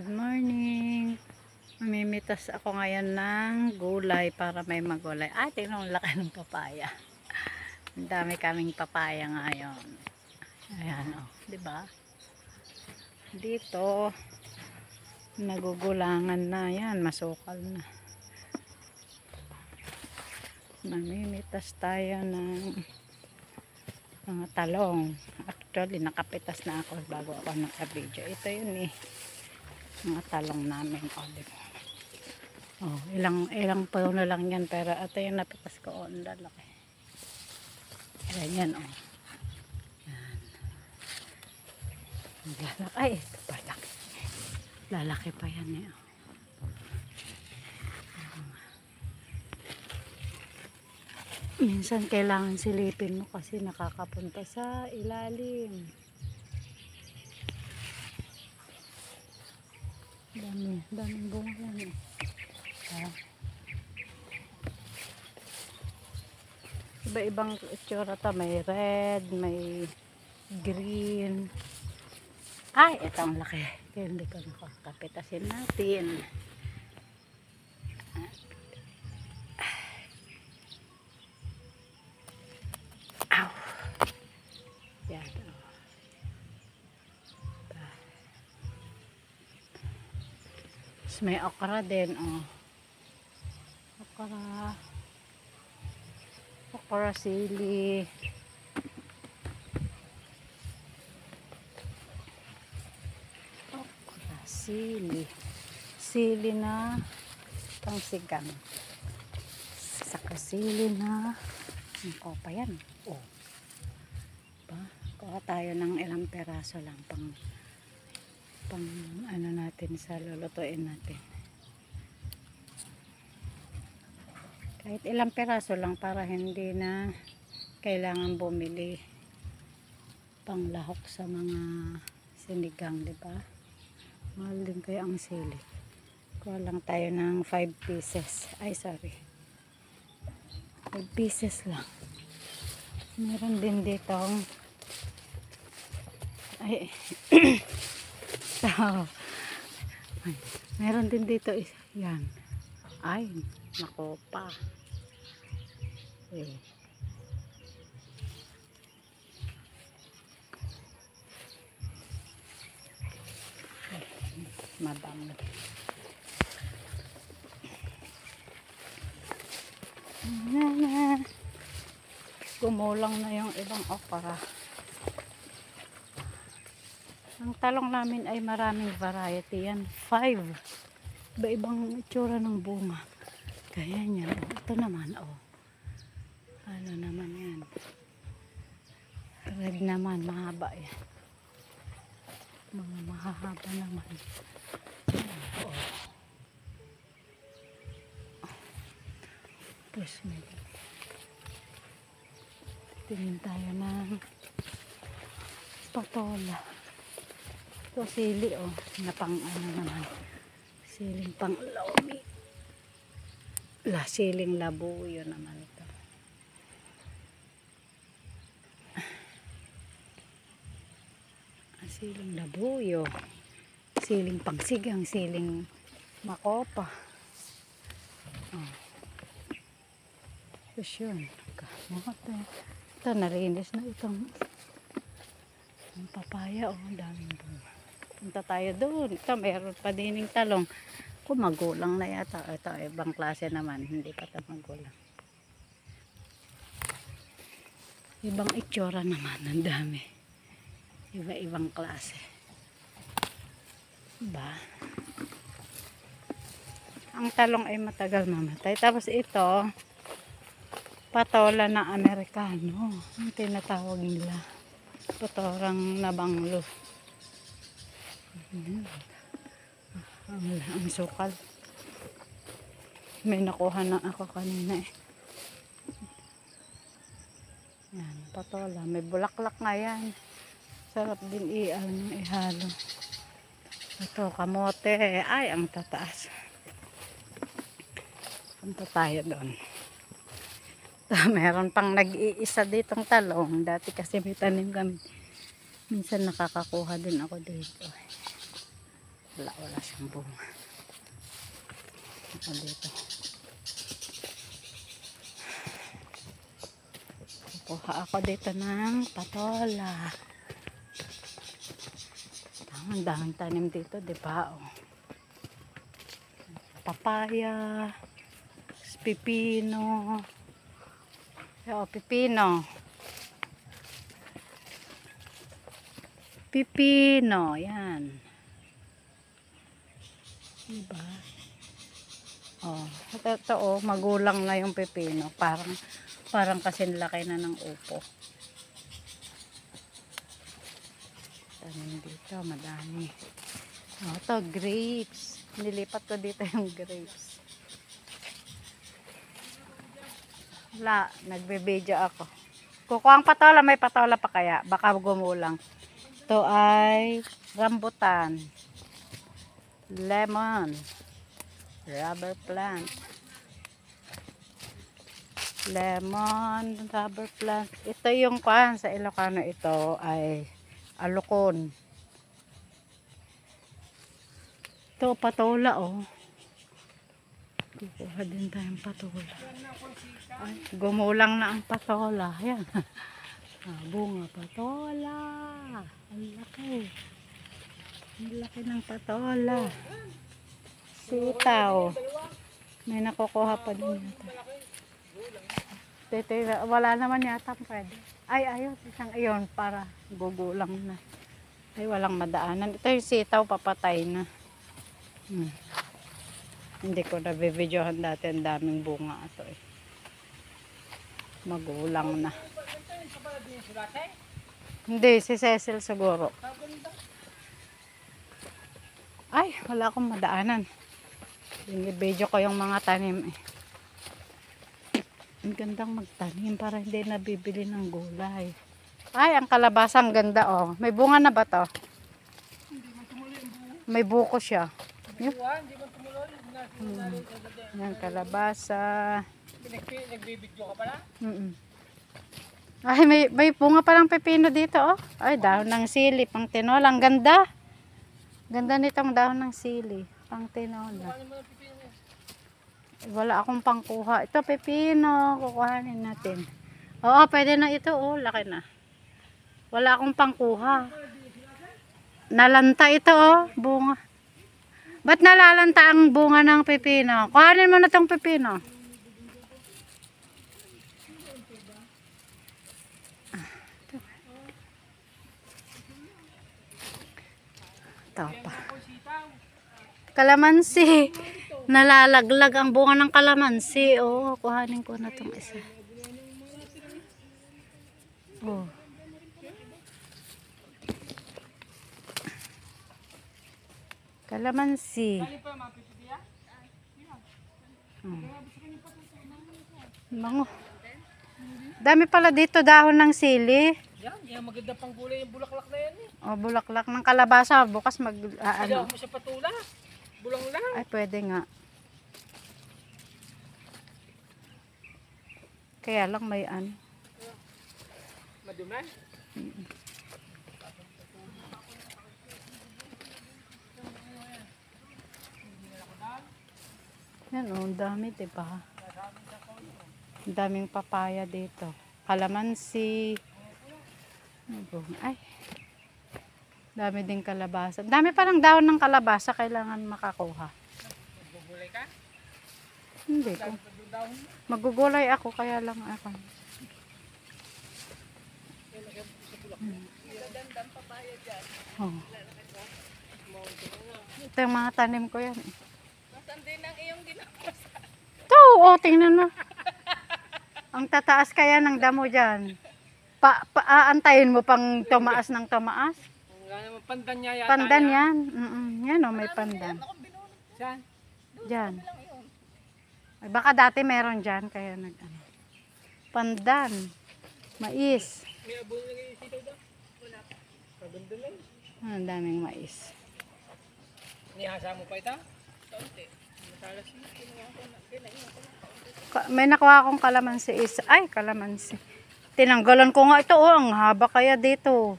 Good morning. Mamimitas ako ngayon ng gulay para may magulay. Ah, tingnan ang laki ng papaya. Ang dami kaming papaya ngayon. Ayan, oh, 'di ba? Dito nagugulangan na 'yan, masukal na. Mamimitas tayo ng mga talong. Actually, nakapitas na ako bago ako naka-video. Ito yun eh. Mga talong namin. O, di ba? Oh, ilang, ilang puno lang yan. Pero ito yung napitas ko. Oh, ang lalaki. Ganyan, oh. Yan. Lalaki. Ay, ito pa laki. Lalaki pa yan eh. Oh. Minsan kailangan silipin mo kasi nakakapunta sa ilalim. Dami, daming bunga yan. eh. Ah. Iba-ibang itsura to. May red, may green. Ay, ito ang laki. Kaya hindi ko nakakapitasin natin. Tapos may okra din, oh. Okra. Okra sili. Okra sili. Sili na pangsigang. Saka sili na ang kopa yan. Oh. Diba? Kuha tayo ng ilang peraso lang pang pang ano natin sa lulutuin natin. Kahit ilang peraso lang para hindi na kailangan bumili pang lahok sa mga sinigang, di ba? Mahal din kaya ang sili. Kuha lang tayo ng 5 pieces. Ay, sorry. 5 pieces lang. Meron din dito ay so, ay, meron din dito is yan. Ay nako pa. Eh. madami na na. Gumulang na yung ibang okra. Ang talong namin ay maraming variety yan. Five. Iba-ibang itsura ng bunga. Kaya niya. Oh, ito naman, oh. Ano naman yan. Red naman, mahaba yan. Mga mahahaba naman. Oh. Tapos may tingin tayo ng patola. Ito sili oh, na pang ano naman. Siling pang lomi. La, siling labuyo naman ito. Ah, Siling labuyo. Siling pangsigang, siling makopa. Oh. Tapos yun. Kamote. Ito, narinis na itong ang papaya. Oh, ang daming bunga. Punta tayo doon. Ito, meron pa din yung talong. Kung magulang na yata. Ito, ibang klase naman. Hindi pa ito magulang. Ibang itsura naman. Ang dami. Iba-ibang klase. Diba? Ang talong ay matagal mamatay. Tapos ito, patola na Amerikano. Ang tinatawag nila. Patorang nabanglo. Ayan. Ang, ang sukal. May nakuha na ako kanina eh. Yan, patola. May bulaklak nga yan. Sarap din i-ano, ihalo. Ito, kamote. Ay, ang tataas. Punta tayo doon. Meron pang nag-iisa ditong talong. Dati kasi may tanim kami. Minsan nakakakuha din ako dito. Wala, wala siyang bunga. Ako dito. Kukuha ako dito ng patola. Ang daming tanim dito, di ba? Oh. Papaya, pipino. Oh, pipino. Pipino, yan. Diba? Oh, ito, oh, magulang na yung pipino. Parang, parang kasing laki na ng upo. Tanim dito, madami. Oh, ito, grapes. Nilipat ko dito yung grapes. Wala, nagbe-video ako. Kukuha ang patola, may patola pa kaya. Baka gumulang. Ito ay rambutan. Lemon. Rubber plant. Lemon, rubber plant. Ito yung kwan sa Ilocano ito ay alukon. Ito patola oh. Kukuha din tayong patola. Ay, gumulang na ang patola. Ayan. Ah, bunga patola. Ang laki. Ang laki ng patola. Sitaw. May nakukuha pa din yata. Tete, wala naman yata pwede. Ay, ayun. Isang iyon para gugulang na. Ay, walang madaanan. Ito yung sitaw, papatay na. Hmm. Hindi ko na bibidyohan dati. Ang daming bunga ito eh. Magulang na. Hindi, si Cecil siguro. Ay, wala akong madaanan. Binibidyo ko yung mga tanim eh. Ang gandang magtanim para hindi nabibili ng gulay. Ay, ang kalabasa ang ganda oh. May bunga na ba to? May buko siya. Yun. Hmm. Yan, kalabasa. Nagbibidyo ka pala? Mm Ay, may, may bunga palang pepino dito, oh. Ay, dahon ng sili, pang tinola. Ang ganda. Ganda nitong dahon ng sili, pang tinola. Wala akong pangkuha. Ito, pepino. Kukuhanin natin. Oo, pwede na ito, oh. Laki na. Wala akong pangkuha. Nalanta ito, oh. Bunga. Ba't nalalanta ang bunga ng pepino? Kuhanin mo na tong pepino. Pa. Kalamansi. Nalalaglag ang bunga ng kalamansi. Oo, kuhanin ko na tong isa. Oh. Kalamansi. Bango. Dami pala dito dahon ng sili. Yan, yan maganda pang gulay yung bulaklak na yan eh. O, bulaklak ng kalabasa. Bukas mag, ah, Ano? mo sa patula. Bulang lang. Ay, pwede nga. Kaya lang may ano. Madumi. Yan o, ang dami, diba? Ang daming papaya dito. Kalamansi. Ano ba? Ay. Dami din kalabasa. Dami palang dahon ng kalabasa kailangan makakuha. Magbubulay ka? Hindi ko. Daw. Magugulay ako kaya lang ako. Oh. Ito yung mga tanim ko yan. eh. Nasaan din ang iyong ginawa? Ito, oh, tingnan mo. Ang tataas kaya ng damo dyan. Pa, paaantayin mo pang tumaas ng tumaas. Nga naman pandan niya yata. Pandan yan. Mm -mm. Yan oh, may pandan. Saan? Dyan. Ay, baka dati meron dyan, kaya nag ano. Pandan. Mais. May abo na nag-iisitaw daw? Wala pa. Maganda na yun. Ah, Ang daming mais. Nihasa mo pa ito? Kaunti. Matalas yun. Kinuha ko na. Kinain ko na. Ka- may nakuha akong kalamansi is, ay kalamansi. Tinanggalan ko nga ito, oh, ang haba kaya dito.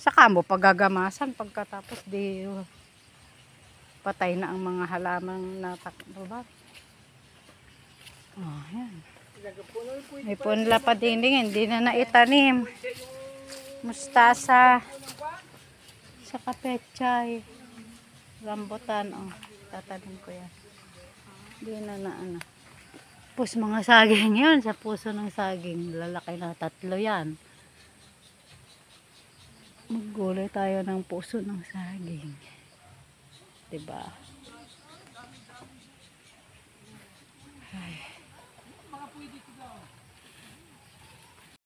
Saka mo paggagamasan pagkatapos di, oh, patay na ang mga halamang natakbo ba? Oh, yan. May punla pa din din, hindi na naitanim. Mustasa. Sa kapechay. Rambutan, oh. Tatanim ko yan. Hindi na na ano. Tapos mga saging yun, sa puso ng saging. Lalaki na tatlo yan. Maggulay tayo ng puso ng saging. ba? Ay.